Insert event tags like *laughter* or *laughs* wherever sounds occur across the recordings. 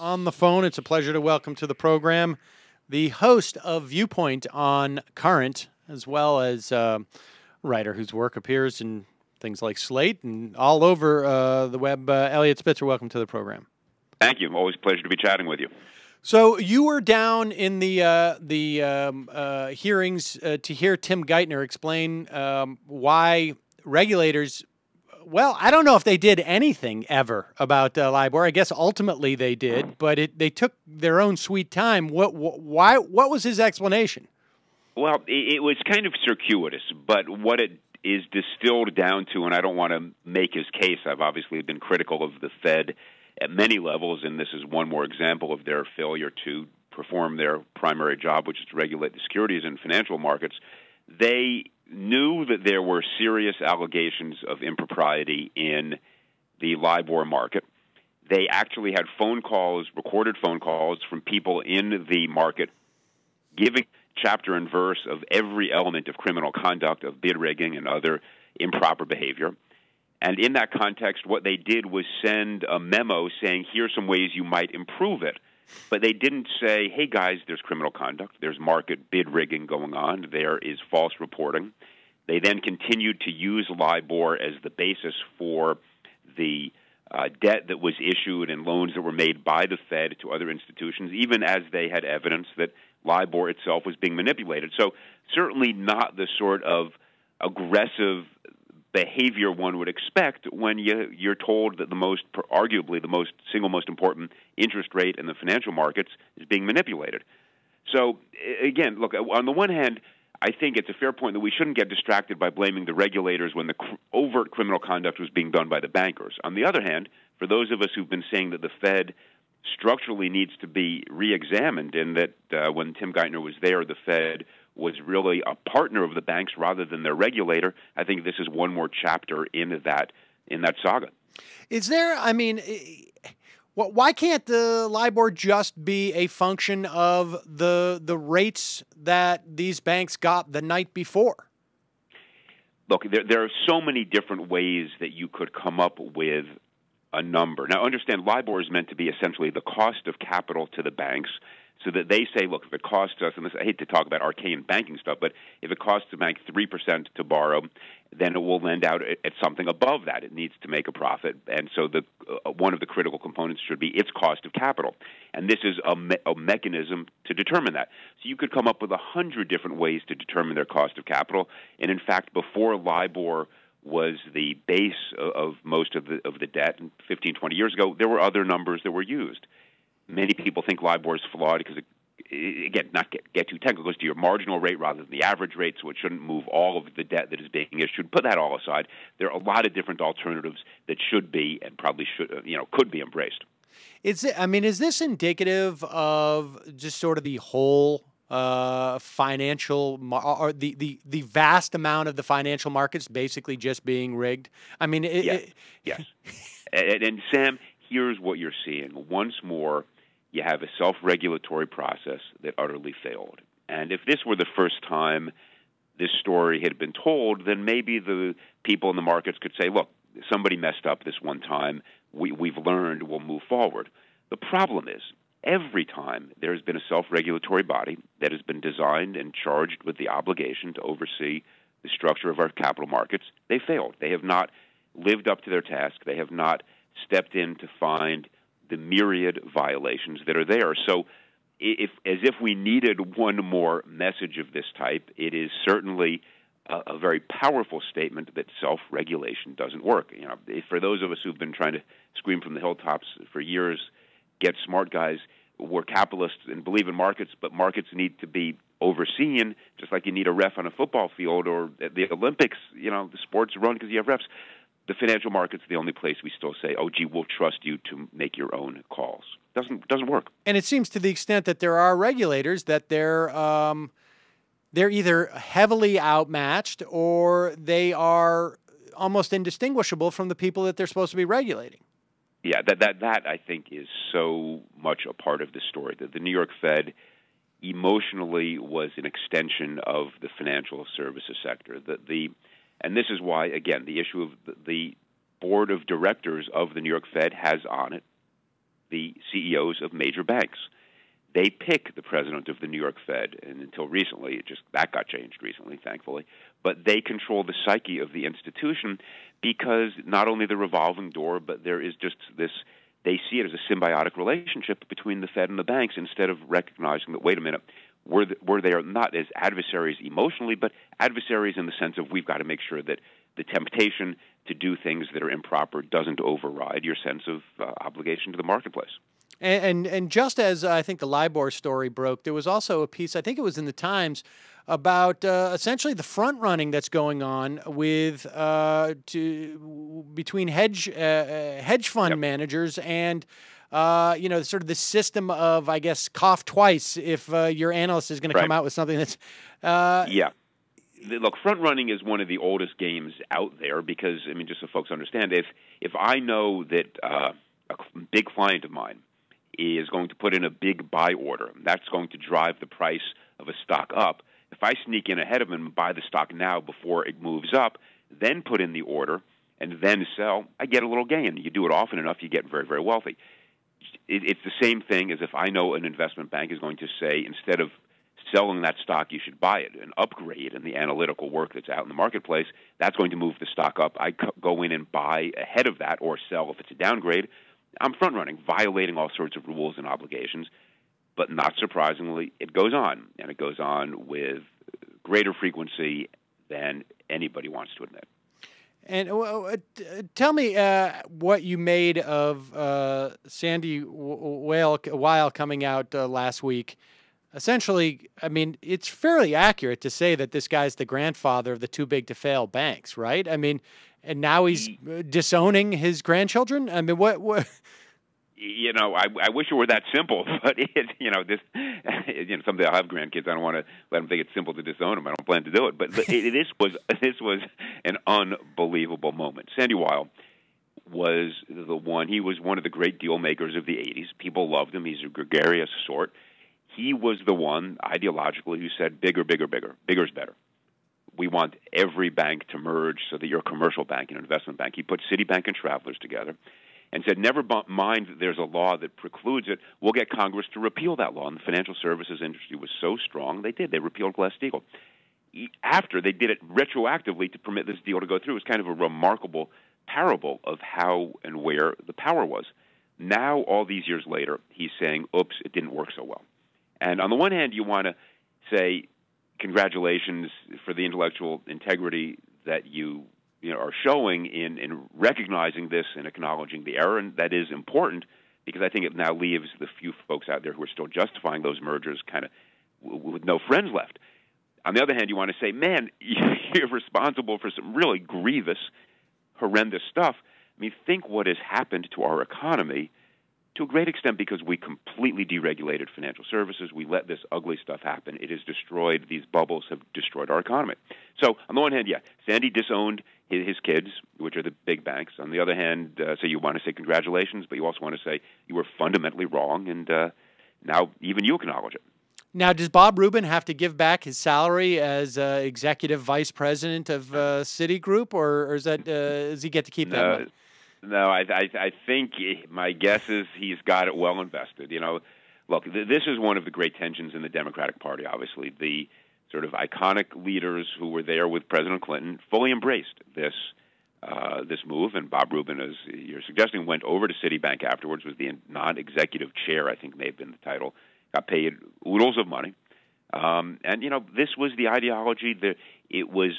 on the phone. It's a pleasure to welcome to the program the host of Viewpoint on Current, as well as uh, writer whose work appears in things like Slate and all over uh, the web. Uh, Eliot Spitzer, welcome to the program. Thank you. Always a pleasure to be chatting with you. So you were down in the uh, the um, uh, hearings uh, to hear Tim Geithner explain um, why regulators. Well, I don't know if they did anything ever about uh, LIBOR. I guess ultimately they did, but it, they took their own sweet time. What, why? What was his explanation? Well, it was kind of circuitous, but what it is distilled down to, and I don't want to make his case. I've obviously been critical of the Fed at many levels, and this is one more example of their failure to perform their primary job, which is to regulate the securities and financial markets. They knew that there were serious allegations of impropriety in the LIBOR market. They actually had phone calls, recorded phone calls from people in the market giving chapter and verse of every element of criminal conduct, of bid rigging and other improper behavior. And in that context, what they did was send a memo saying, here are some ways you might improve it. But they didn't say, hey guys, there's criminal conduct, there's market bid rigging going on, there is false reporting. They then continued to use LIBOR as the basis for the uh, debt that was issued and loans that were made by the Fed to other institutions, even as they had evidence that LIBOR itself was being manipulated. So, certainly not the sort of aggressive behavior one would expect when you, you're told that the most, arguably, the most single most important interest rate in the financial markets is being manipulated. So, again, look, on the one hand, I think it's a fair point that we shouldn't get distracted by blaming the regulators when the cr- overt criminal conduct was being done by the bankers. On the other hand, for those of us who've been saying that the Fed structurally needs to be reexamined, and that uh, when Tim Geithner was there, the Fed was really a partner of the banks rather than their regulator. I think this is one more chapter in that in that saga. Is there? I mean. Why can't the LIBOR just be a function of the the rates that these banks got the night before? Look, there, there are so many different ways that you could come up with a number. Now, understand, LIBOR is meant to be essentially the cost of capital to the banks so that they say, look, if it costs us, and this, I hate to talk about arcane banking stuff, but if it costs the bank 3% to borrow, then it will lend out at something above that. It needs to make a profit. And so the, uh, one of the critical components should be its cost of capital. And this is a, me- a mechanism to determine that. So you could come up with a hundred different ways to determine their cost of capital. And in fact, before LIBOR was the base of most of the of the debt 15 20 years ago there were other numbers that were used many people think LIBOR is flawed because it again, not get, get too technical, goes to your marginal rate rather than the average rate, so it shouldn't move all of the debt that is being issued. Put that all aside. There are a lot of different alternatives that should be and probably should, you know, could be embraced. Is it, I mean, is this indicative of just sort of the whole uh, financial or the, the the vast amount of the financial markets basically just being rigged? I mean, it, yes, it, yes. *laughs* and, and Sam, here's what you're seeing. Once more, you have a self regulatory process that utterly failed. And if this were the first time this story had been told, then maybe the people in the markets could say, look, somebody messed up this one time. We, we've learned, we'll move forward. The problem is, every time there has been a self regulatory body that has been designed and charged with the obligation to oversee the structure of our capital markets, they failed. They have not lived up to their task. They have not stepped in to find the myriad violations that are there. So, if, as if we needed one more message of this type, it is certainly a, a very powerful statement that self-regulation doesn't work. You know, for those of us who've been trying to scream from the hilltops for years, get smart guys. We're capitalists and believe in markets, but markets need to be overseen, just like you need a ref on a football field or at the Olympics. You know, the sports run because you have refs the financial market's the only place we still say, "Oh, gee, we'll trust you to make your own calls." Doesn't doesn't work. And it seems to the extent that there are regulators that they're um, they're either heavily outmatched or they are almost indistinguishable from the people that they're supposed to be regulating. Yeah, that that that I think is so much a part of the story. That the New York Fed emotionally was an extension of the financial services sector. That the and this is why, again, the issue of the board of directors of the New York Fed has on it the CEOs of major banks. They pick the president of the New York Fed, and until recently, it just that got changed recently, thankfully. But they control the psyche of the institution because not only the revolving door, but there is just this. They see it as a symbiotic relationship between the Fed and the banks instead of recognizing that wait a minute, we're, the, we're not as adversaries emotionally, but adversaries in the sense of we've got to make sure that the temptation to do things that are improper doesn't override your sense of uh, obligation to the marketplace. And, and, and just as I think the LIBOR story broke, there was also a piece. I think it was in the Times about uh, essentially the front running that's going on with uh, to, between hedge uh, uh hedge fund yep. managers and. Uh, you know, sort of the system of, I guess, cough twice if uh, your analyst is going right. to come out with something that's. yeah look, front running is one of the oldest games out there because I mean, just so folks understand, if if I know that uh, a big client of mine is going to put in a big buy order, that's going to drive the price of a stock up. If I sneak in ahead of him and buy the stock now before it moves up, then put in the order and then sell, I get a little gain. You do it often enough, you get very, very wealthy. It's the same thing as if I know an investment bank is going to say instead of selling that stock, you should buy it. An upgrade in the analytical work that's out in the marketplace, that's going to move the stock up. I go in and buy ahead of that or sell if it's a downgrade. I'm front running, violating all sorts of rules and obligations. But not surprisingly, it goes on, and it goes on with greater frequency than anybody wants to admit. And uh, tell me uh, what you made of uh, Sandy Weill, Weill coming out uh, last week essentially, I mean, it's fairly accurate to say that this guy's the grandfather of the too big to fail banks, right? I mean, and now he's uh, disowning his grandchildren. I mean, what? what? You know, I, I wish it were that simple, *laughs* but it, you know, this, *laughs* you know, someday I'll have grandkids. I don't want to let them think it's simple to disown them. I don't plan to do it, but it, *laughs* this was this was an unbelievable moment. Sandy Weill was the one. He was one of the great deal makers of the '80s. People loved him. He's a gregarious sort he was the one ideologically who said bigger, bigger, bigger. Bigger is better. We want every bank to merge so that you're a commercial bank and an investment bank. He put Citibank and Travelers together and said, never mind that there's a law that precludes it. We'll get Congress to repeal that law. And the financial services industry was so strong, they did. They repealed Glass-Steagall. After they did it retroactively to permit this deal to go through, it was kind of a remarkable parable of how and where the power was. Now, all these years later, he's saying, oops, it didn't work so well. And on the one hand, you want to say congratulations for the intellectual integrity that you you know are showing in in recognizing this and acknowledging the error, and that is important because I think it now leaves the few folks out there who are still justifying those mergers kind of with no friends left. On the other hand, you want to say, man, *laughs* you're responsible for some really grievous, horrendous stuff. I mean, think what has happened to our economy to a great extent because we completely deregulated financial services. We let this ugly stuff happen. It has destroyed, these bubbles have destroyed our economy. So, on the one hand, yeah, Sandy disowned his, kids, which are the big banks. On the other hand, uh, so you want to say congratulations, but you also want to say you were fundamentally wrong, and uh, now even you acknowledge it. Now, does Bob Rubin have to give back his salary as uh, executive vice president of uh, Citigroup, or, or is that uh, does he get to keep that? Money? No, I, I I think my guess is he's got it well invested. You know, look, th- this is one of the great tensions in the Democratic Party. Obviously, the sort of iconic leaders who were there with President Clinton fully embraced this uh, this move, and Bob Rubin, as you're suggesting, went over to Citibank afterwards. Was the non-executive chair, I think, may have been the title. Got paid oodles of money, um, and you know, this was the ideology that it was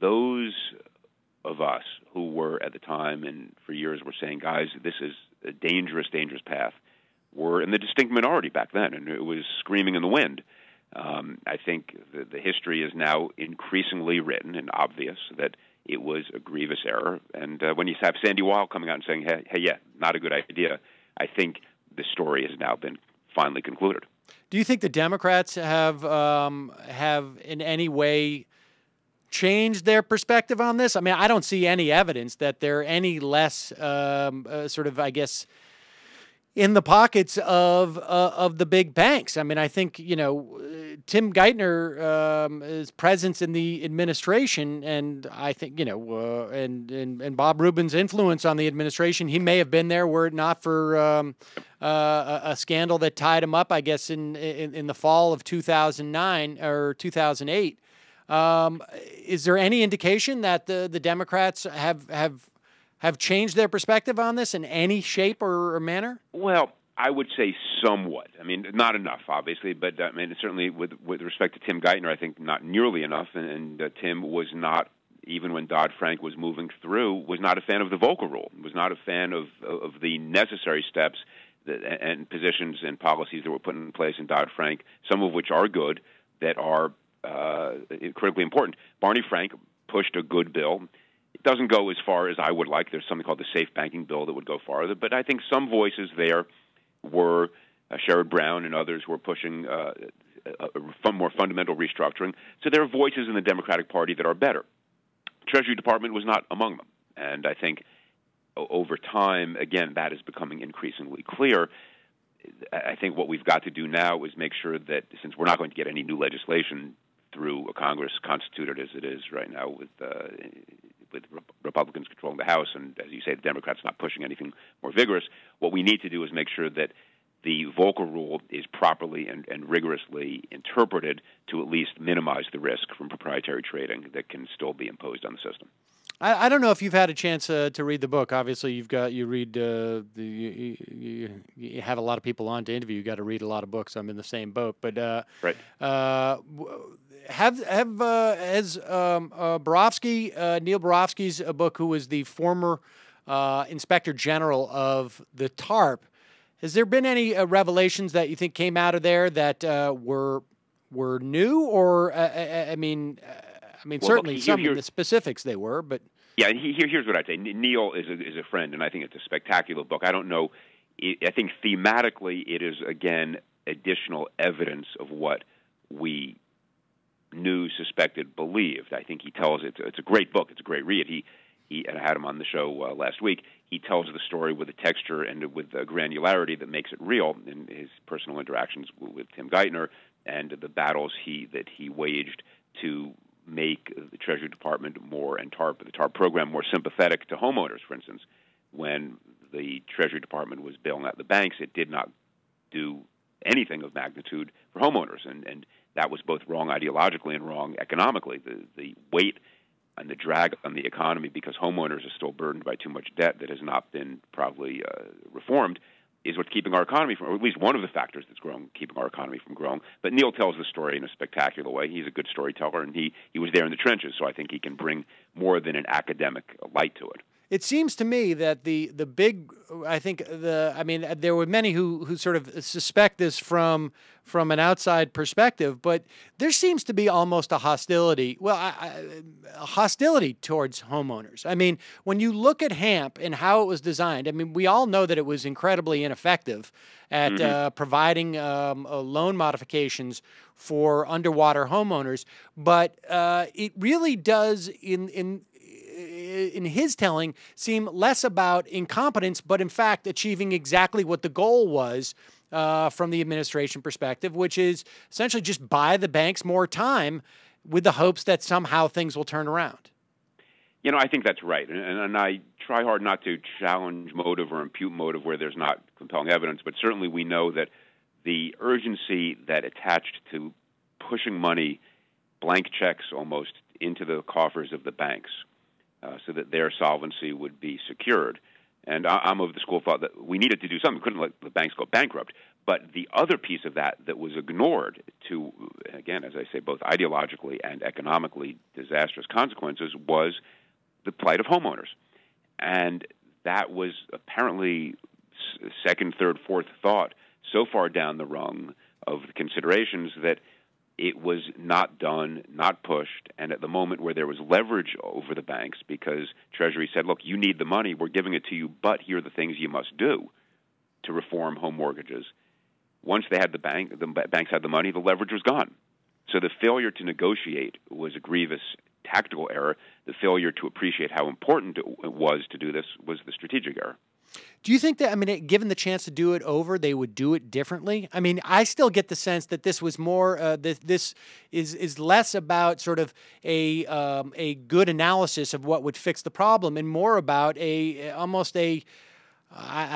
those of us who were at the time and for years were saying, guys, this is a dangerous, dangerous path, were in the distinct minority back then, and it was screaming in the wind. Um, I think the, the history is now increasingly written and obvious that it was a grievous error. And uh, when you have Sandy Weill coming out and saying, hey, hey, yeah, not a good idea, I think the story has now been finally concluded. Do you think the Democrats have um, have in any way changed their perspective on this? I mean, I don't see any evidence that they're any less um, uh, sort of, I guess, in the pockets of uh, of the big banks. I mean, I think you know Tim Geithner's um, presence in the administration, and I think you know, uh, and, and and Bob Rubin's influence on the administration, he may have been there were it not for um, uh, a, a, scandal that tied him up. I guess in in, in the fall of 2009 or 2008. Um, is there any indication that the the Democrats have have have changed their perspective on this in any shape or, or manner? Well, I would say somewhat. I mean, not enough, obviously, but I mean, certainly with with respect to Tim Geithner, I think not nearly enough. And, and uh, Tim was not, even when Dodd Frank was moving through, was not a fan of the Volcker rule. Was not a fan of of the necessary steps that, and positions and policies that were put in place in Dodd Frank. Some of which are good, that are uh, critically important. Barney Frank pushed a good bill. It doesn't go as far as I would like. There's something called the Safe Banking Bill that would go farther, but I think some voices there were uh, Sherrod Brown and others were pushing uh, a, a more fundamental restructuring. So there are voices in the Democratic Party that are better. Treasury Department was not among them, and I think over time, again, that is becoming increasingly clear. I think what we've got to do now is make sure that since we're not going to get any new legislation through a Congress constituted as it is right now with uh, Republicans controlling the House, and as you say, the Democrats not pushing anything more vigorous. What we need to do is make sure that the Volcker rule is properly and, and, rigorously interpreted to at least minimize the risk from proprietary trading that can still be imposed on the system. I, I don't know if you've had a chance uh, to read the book. Obviously, you've got you read uh, the you, you, you, have a lot of people on to interview. You got to read a lot of books. I'm in the same boat, but uh, right. Uh, have have uh, has um, uh, Barofsky uh, Neil Barofsky's a book, who was the former uh, Inspector General of the TARP. Has there been any uh, revelations that you think came out of there that uh, were were new, or uh, I mean, I mean, well, certainly look, some of the specifics they were, but yeah. Here, here's what I'd say. Neil is a, is a friend, and I think it's a spectacular book. I don't know. I think thematically, it is again additional evidence of what we knew, suspected, believed. I think he tells it. It's a great book. It's a great read. He he and I had him on the show uh, last week. He tells the story with a texture and with a granularity that makes it real in his personal interactions with Tim Geithner and the battles he that he waged to make the Treasury Department more and TARP the TARP program more sympathetic to homeowners. For instance, when the Treasury Department was bailing out the banks, it did not do anything of magnitude for homeowners, and and that was both wrong ideologically and wrong economically. The the weight and the drag on the economy because homeowners are still burdened by too much debt that has not been probably uh, reformed is what's keeping our economy from, or at least one of the factors that's growing, keeping our economy from growing. But Neil tells the story in a spectacular way. He's a good storyteller, and he, he was there in the trenches, so I think he can bring more than an academic light to it it seems to me that the the big I think the I mean there were many who who sort of suspect this from from an outside perspective, but there seems to be almost a hostility. Well, I, I, a hostility towards homeowners. I mean, when you look at HAMP and how it was designed, I mean, we all know that it was incredibly ineffective at mm-hmm. uh, providing um, uh, loan modifications for underwater homeowners, but uh, it really does in in in his telling, seem less about incompetence, but in fact achieving exactly what the goal was uh, from the administration perspective, which is essentially just buy the banks more time with the hopes that somehow things will turn around. You know, I think that's right, and, and I try hard not to challenge motive or impute motive where there's not compelling evidence, but certainly we know that the urgency that attached to pushing money, blank checks almost, into the coffers of the banks uh, so that their solvency would be secured. And I, am of the school of thought that we needed to do something. We couldn't let the banks go bankrupt. But the other piece of that that was ignored to, again, as I say, both ideologically and economically disastrous consequences was the plight of homeowners. And that was apparently second, third, fourth thought so far down the rung of the considerations that – it was not done, not pushed, and at the moment where there was leverage over the banks because Treasury said, look, you need the money, we're giving it to you, but here are the things you must do to reform home mortgages. Once they had the bank, the banks had the money, the leverage was gone. So the failure to negotiate was a grievous tactical error. The failure to appreciate how important it was to do this was the strategic error. Do you think that I mean, given the chance to do it over, they would do it differently? I mean, I still get the sense that this was more. Uh, this, this is is less about sort of a um, a good analysis of what would fix the problem, and more about a almost a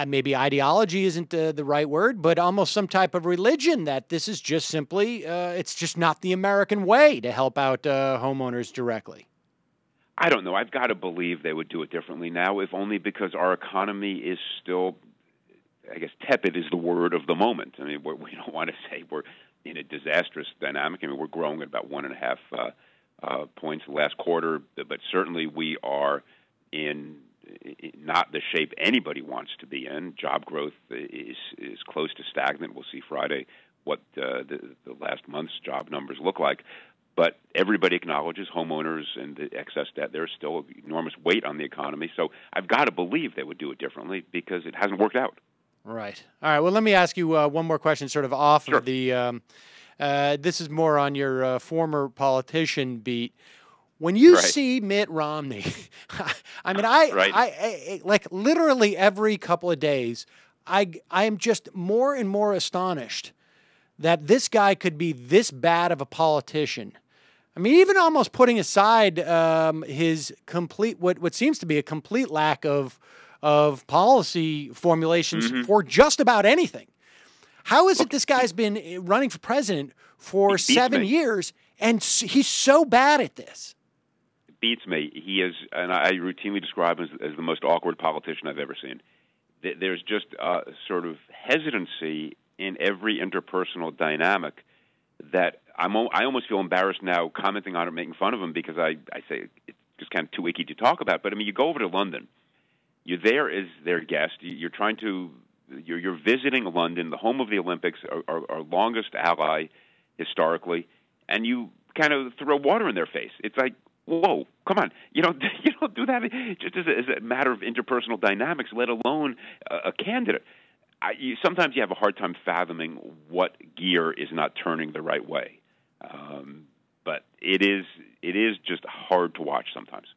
maybe ideology isn't uh, the right word, but almost some type of religion that this is just simply uh, it's just not the American way to help out uh, homeowners directly. I don't know. I've got to believe they would do it differently now, if only because our economy is still, I guess, tepid is the word of the moment. I mean, we do not want to *laughs* say we're in a disastrous dynamic. I mean, we're growing at about one and a half uh, uh, points last quarter, but certainly we are in not the shape anybody wants to be in. Job growth is is close to stagnant. We'll see Friday what uh, the, the last month's job numbers look like. But everybody acknowledges homeowners and the excess debt. There's still enormous weight on the economy. So I've got to believe they would do it differently because it hasn't worked out. Right. All right. Well, let me ask you uh, one more question, sort of off sure. of the. Um, uh, this is more on your uh, former politician beat. When you right. see Mitt Romney, *laughs* I mean, I, right. I, I, like literally every couple of days, I, I am just more and more astonished that this guy could be this bad of a politician I mean, even almost putting aside um, his complete what what seems to be a complete lack of of policy formulations mm-hmm. for just about anything. How is it this guy's been eh, running for president for seven me. years and he's so bad at this? It beats me. He is, and I routinely describe him as, as the most awkward politician I've ever seen. There's just a sort of hesitancy in every interpersonal dynamic that I'm I almost feel embarrassed now commenting on it, making fun of him because I I say it's just kind of too icky to talk about. But I mean, you go over to London, you're there as their guest. You're trying to you're you're visiting London, the home of the Olympics, our, our, our longest ally historically, and you kind of throw water in their face. It's like whoa, come on, you don't *laughs* you don't do that just as a, as a matter of interpersonal dynamics, let alone a, a candidate. I, you, sometimes you have a hard time fathoming what gear is not turning the right way. Um, but it is it is just hard to watch sometimes.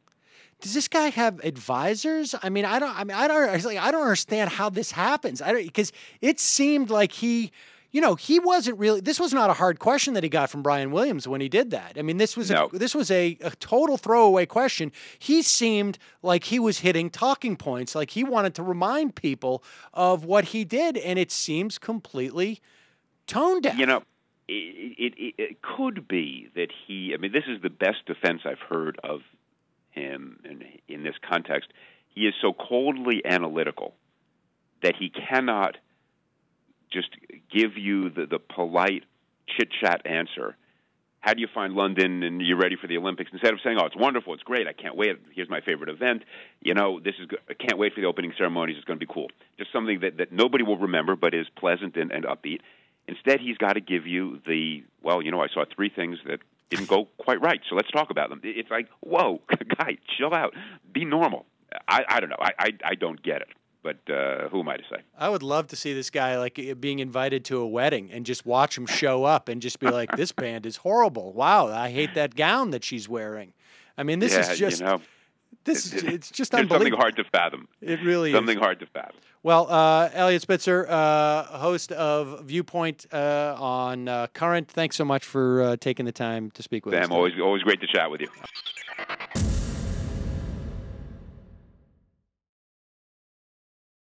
Does this guy have advisors? I mean, I don't. I mean, I don't. Like, I don't understand how this happens. I don't because it seemed like he you know, he wasn't really. This was not a hard question that he got from Brian Williams when he did that. I mean, this was no. a, this was a, a total throwaway question. He seemed like he was hitting talking points, like he wanted to remind people of what he did, and it seems completely tone deaf. You know, it, it, it could be that he. I mean, this is the best defense I've heard of him in, in this context. He is so coldly analytical that he cannot just give you the, the polite chit chat answer. How do you find London and you're ready for the Olympics? Instead of saying, "Oh, it's wonderful, it's great, I can't wait. Here's my favorite event," you know, this is I can't wait for the opening ceremonies. It's going to be cool. Just something that that nobody will remember, but is pleasant and, and upbeat. Instead, he's got to give you the well. You know, I saw three things that didn't go quite right, so let's talk about them. It's like, whoa, *laughs* guy, chill out, be normal. I, I don't know. I, I I don't get it but uh, who am I to say? I would love to see this guy like being invited to a wedding and just watch him show up and just be like, "This *laughs* band is horrible. Wow, I hate that gown that she's wearing." I mean, this yeah, is just you know, this is it's just unbelievable. something hard to fathom. It really is. something is. hard to fathom. Well, uh, Eliot Spitzer, uh, host of Viewpoint uh, on uh, Current. Thanks so much for uh, taking the time to speak with Sam, us. Sam, always always great to chat with you.